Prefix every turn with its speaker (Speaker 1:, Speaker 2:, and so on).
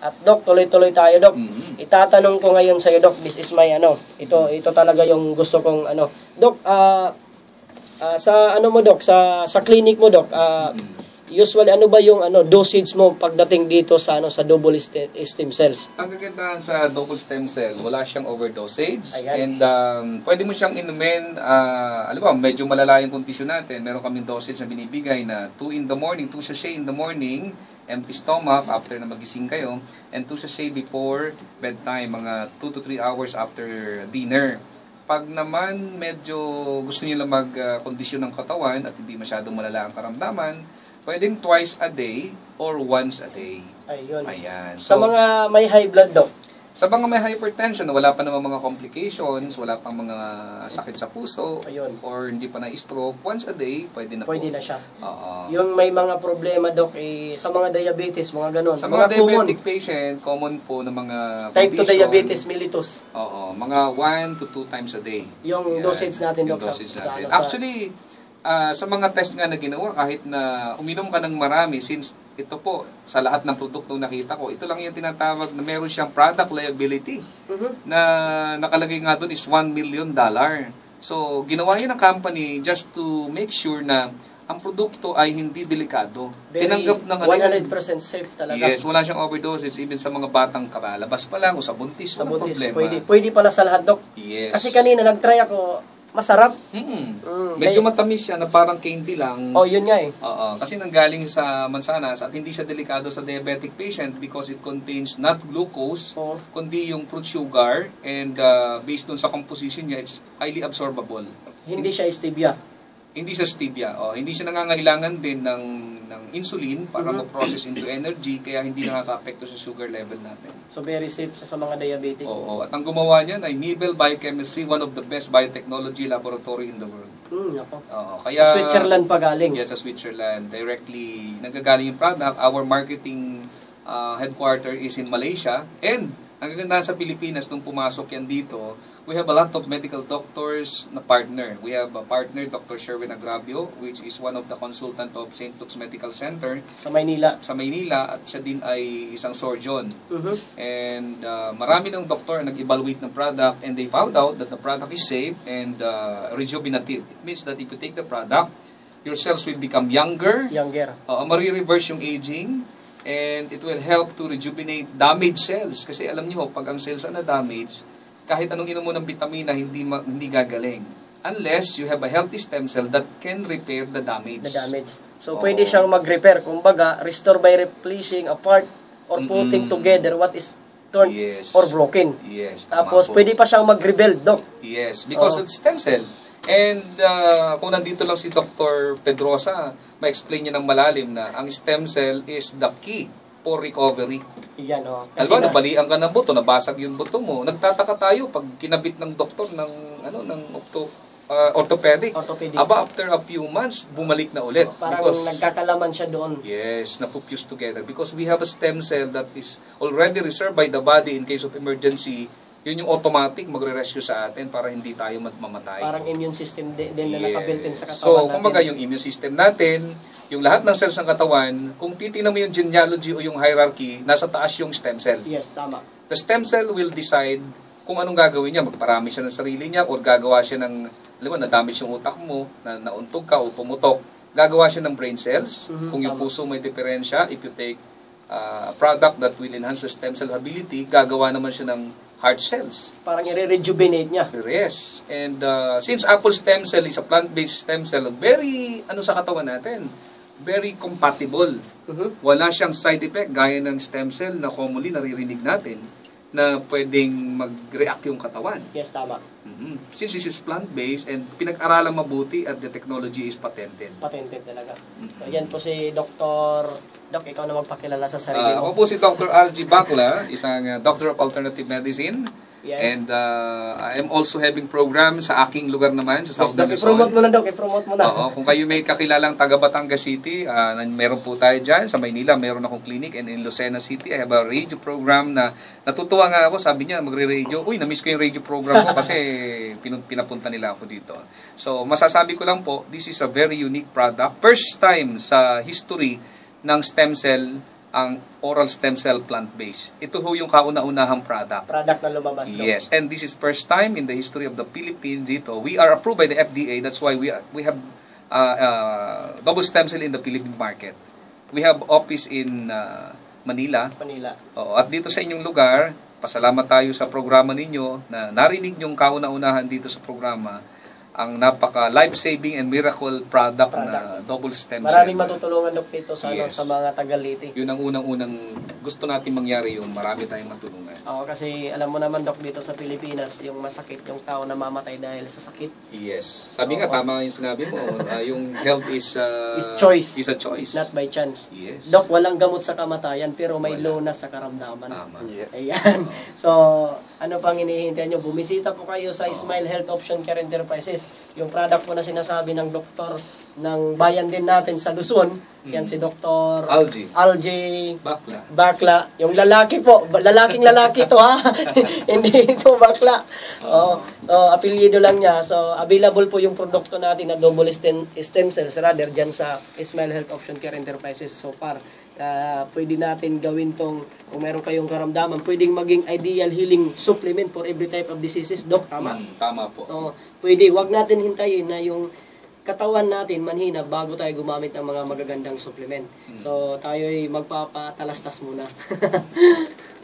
Speaker 1: At Dok, tuloy-tuloy tayo, Dok.
Speaker 2: Mhm.
Speaker 1: Itatanong ko ngayon sa iyo, Dok. This is my ano. Ito ito talaga yung gusto kong ano. Dok, ah ah, sa ano mo, Dok, sa sa clinic mo, Dok. ah, usually ano ba yung ano dosage mo pagdating dito sa ano sa double ste- stem cells?
Speaker 2: Ang kagandahan sa double stem cell, wala siyang overdosage.
Speaker 1: Ayan.
Speaker 2: And um, pwede mo siyang inumin, ah, alam mo, medyo malala yung kondisyon natin. Meron kaming dosage na binibigay na 2 in the morning, 2 sachet in the morning, empty stomach after na magising kayo, and 2 sachet before bedtime, mga 2 to 3 hours after dinner. Pag naman medyo gusto niyo lang mag-kondisyon ng katawan at hindi masyadong malala ang karamdaman, pwedeng twice a day or once a day.
Speaker 1: Ayun.
Speaker 2: Ayan.
Speaker 1: Sa mga may high blood, Dok.
Speaker 2: Sa mga may hypertension, wala pa naman mga complications, wala pang mga sakit sa puso,
Speaker 1: Ayun.
Speaker 2: or hindi pa na-stroke, once a day, pwede na
Speaker 1: Pwede
Speaker 2: po.
Speaker 1: na siya.
Speaker 2: Oo.
Speaker 1: Yung may mga problema, Dok, eh, sa mga diabetes, mga ganon.
Speaker 2: Sa mga,
Speaker 1: common.
Speaker 2: diabetic patient, common po na mga
Speaker 1: Type 2
Speaker 2: condition,
Speaker 1: diabetes mellitus.
Speaker 2: Oo, mga 1 to 2 times a day.
Speaker 1: Yung
Speaker 2: Yan,
Speaker 1: dosage natin,
Speaker 2: yung
Speaker 1: Dok, sa-
Speaker 2: dosage
Speaker 1: sa
Speaker 2: natin.
Speaker 1: ano, sa-
Speaker 2: Actually, ah, sa mga test nga na ginawa, kahit na uminom ka ng marami, since ito po, sa lahat ng produktong nakita ko, ito lang yung tinatawag na meron siyang product liability
Speaker 1: Mhm.
Speaker 2: na nakalagay nga doon is 1 million dollar. So, ginawa yun ng company just to make sure na ang produkto ay hindi delikado.
Speaker 1: Very
Speaker 2: Tinanggap ng ano yan.
Speaker 1: 100% safe talaga.
Speaker 2: Yes, wala siyang overdoses even sa mga batang kabalabas pa lang o sa buntis,
Speaker 1: Sa butis.
Speaker 2: problema.
Speaker 1: Pwede, pwede pala sa lahat, Dok.
Speaker 2: Yes.
Speaker 1: Kasi kanina nag-try ako, masarap.
Speaker 2: Mm-mm.
Speaker 1: Mm,
Speaker 2: Medyo
Speaker 1: kaya-
Speaker 2: matamis siya na parang candy lang.
Speaker 1: Oh, yun nga eh.
Speaker 2: Oo, kasi nanggaling sa mansanas at hindi siya delikado sa diabetic patient because it contains not glucose,
Speaker 1: Oo.
Speaker 2: kundi yung fruit sugar and uh, based dun sa composition niya, it's highly absorbable.
Speaker 1: Hindi siya stevia.
Speaker 2: Hindi sa stevia, oh, hindi siya nangangailangan din ng ng insulin para
Speaker 1: Mhm.
Speaker 2: ma-process into energy kaya hindi nakaka-apekto sa sugar level natin.
Speaker 1: So, very safe sa, sa mga diabetic.
Speaker 2: Oo, at ang gumawa niyan ay Nibel Biochemistry, one of the best biotechnology laboratory in the world.
Speaker 1: Hmm, ako.
Speaker 2: Oo, kaya
Speaker 1: Sa Switzerland pa galing.
Speaker 2: Yes, sa Switzerland. Directly nagagaling yung product. Our marketing uh, headquarter is in Malaysia. And ang gaganda sa Pilipinas nung pumasok yan dito, we have a lot of medical doctors na partner. We have a partner, Dr. Sherwin Agravio, which is one of the consultant of St. Luke's Medical Center
Speaker 1: Sa Maynila.
Speaker 2: sa Maynila at siya din ay isang surgeon.
Speaker 1: Mhm.
Speaker 2: And uh, marami ng doktor ang nag-evaluate ng product and they found out that the product is safe and uh, rejuvenative. It means that if you take the product, your cells will become younger,
Speaker 1: Younger.
Speaker 2: uh, marireverse yung aging, and it will help to rejuvenate damaged cells. Kasi alam niyo, pag ang cells na damaged, kahit anong inom mo ng vitamina, hindi, ma- hindi gagaling. Unless you have a healthy stem cell that can repair the damage.
Speaker 1: The damage. So,
Speaker 2: Oo.
Speaker 1: pwede siyang mag-repair. Kumbaga, restore by replacing a part or putting
Speaker 2: Mm-mm.
Speaker 1: together what is torn
Speaker 2: Yes.
Speaker 1: or broken.
Speaker 2: Yes. tama
Speaker 1: Tapos,
Speaker 2: po.
Speaker 1: pwede pa siyang mag-rebuild, Dok.
Speaker 2: Yes, because
Speaker 1: Oo.
Speaker 2: it's stem cell. And uh, kung nandito lang si Dr. Pedrosa, ma-explain niya ng malalim na ang stem cell is the key for recovery.
Speaker 1: Yan, oh.
Speaker 2: Alam mo, nabalian ka ng buto, nabasag yung buto mo. Nagtataka tayo pag kinabit ng doktor ng ano ng opto, uh, orthopedic.
Speaker 1: Orthopedic.
Speaker 2: Aba, after a few months, bumalik na ulit.
Speaker 1: Parang
Speaker 2: Because-
Speaker 1: nagkakalaman siya doon.
Speaker 2: Yes, napupuse together because we have a stem cell that is already reserved by the body in case of emergency. Yun yung automatic magre-rescue sa atin para hindi tayo mat- mamatay.
Speaker 1: Parang immune system din, din na
Speaker 2: Yes.
Speaker 1: nakabuilt-in sa katawan
Speaker 2: So,
Speaker 1: natin.
Speaker 2: kumbaga yung immune system natin, yung lahat ng cells ng katawan, kung titingnan mo yung genealogy o yung hierarchy, nasa taas yung stem cell.
Speaker 1: Yes, tama.
Speaker 2: The stem cell will decide kung anong gagawin niya. Magparami siya ng sarili niya or gagawa siya ng, alam mo, na-damage yung utak mo, na nauntog ka o pumutok. Gagawa siya ng brain cells.
Speaker 1: Mhm,
Speaker 2: kung yung
Speaker 1: tama.
Speaker 2: puso may diferensya, if you take uh, a product that will enhance the stem cell ability, gagawa naman siya ng heart cells.
Speaker 1: Parang i-rejuvenate niya.
Speaker 2: Yes. And uh, since apple stem cell is a plant-based stem cell, very, ano sa katawan natin, very compatible.
Speaker 1: Mhm.
Speaker 2: Wala siyang side effect gaya ng stem cell na commonly naririnig natin na pwedeng mag-react yung katawan.
Speaker 1: Yes, tama.
Speaker 2: Mhm. Since this is plant-based and pinag-aralan mabuti at the technology is patented.
Speaker 1: Patented talaga. So, yan po si Dr. Doc, ikaw na magpakilala sa sarili
Speaker 2: Uh, ako
Speaker 1: mo.
Speaker 2: po si Dr. R.G. Bakla, isang uh, Doctor of Alternative Medicine.
Speaker 1: Yes.
Speaker 2: And uh, I am also having program sa aking lugar naman, sa
Speaker 1: Yes,
Speaker 2: South
Speaker 1: Doc,
Speaker 2: Luzon.
Speaker 1: i-promote mo na, Doc. I-promote mo na.
Speaker 2: Oo, kung kayo may kakilalang taga Batangas City, ah, nan- meron po tayo dyan. Sa Maynila, meron akong clinic. And in Lucena City, I have a radio program na natutuwa nga ako. Sabi niya, magre-radio. Uy, na-miss ko yung radio program ko kasi pinu- pinapunta nila ako dito. So, masasabi ko lang po, this is a very unique product. First time sa history ng stem cell ang oral stem cell plant-based. Ito ho yung kauna-unahang product.
Speaker 1: Product na lumabas.
Speaker 2: Yes, and this is first time in the history of the Philippines dito. We are approved by the FDA. That's why we we have uh, uh, double stem cell in the Philippine market. We have office in uh, Manila.
Speaker 1: Manila.
Speaker 2: Oo, at dito sa inyong lugar, pasalamat tayo sa programa ninyo na narinig nyong kauna-unahan dito sa programa ang napaka life-saving and miracle product, na double stem cell.
Speaker 1: Maraming matutulungan, Doc, dito sa, ano,
Speaker 2: Yes.
Speaker 1: sa mga taga-Liti.
Speaker 2: Yun ang unang-unang gusto natin mangyari yung marami tayong matulungan.
Speaker 1: Oo, kasi alam mo naman, Doc, dito sa Pilipinas, yung masakit, yung tao namamatay dahil sa sakit.
Speaker 2: Yes. Sabi nga,
Speaker 1: Oo.
Speaker 2: tama yung sinabi mo, ah, yung health is, uh,
Speaker 1: Is choice.
Speaker 2: Is a choice.
Speaker 1: Not by chance.
Speaker 2: Yes.
Speaker 1: Dok, walang gamot sa kamatayan, pero may
Speaker 2: Wala.
Speaker 1: lunas sa karamdaman.
Speaker 2: Tama.
Speaker 3: Yes.
Speaker 1: Ayan. So, ano pang hinihintay nyo? Bumisita po kayo sa Smile Health Option Care Enterprises. Yung product po na sinasabi ng doktor ng bayan din natin sa Luzon. Yan si Dr.
Speaker 2: Mm. Algie.
Speaker 1: Algie
Speaker 2: Bakla.
Speaker 1: Bakla. Yung lalaki po. Lalaking lalaki to ha. Hindi ito bakla. Oh, so, apelyido lang niya. So, available po yung produkto natin na double stem, stem cells rather dyan sa Smile Health Option Care Enterprises so far. Ah, pwede natin gawin tong kung meron kayong karamdaman, pwedeng maging ideal healing supplement for every type of diseases. Doc, tama?
Speaker 2: Mm, tama po.
Speaker 1: Oo, pwede. Wag natin hintayin na yung katawan natin manhina bago tayo gumamit ng mga magagandang supplement. So, tayo ay magpapatalastas muna.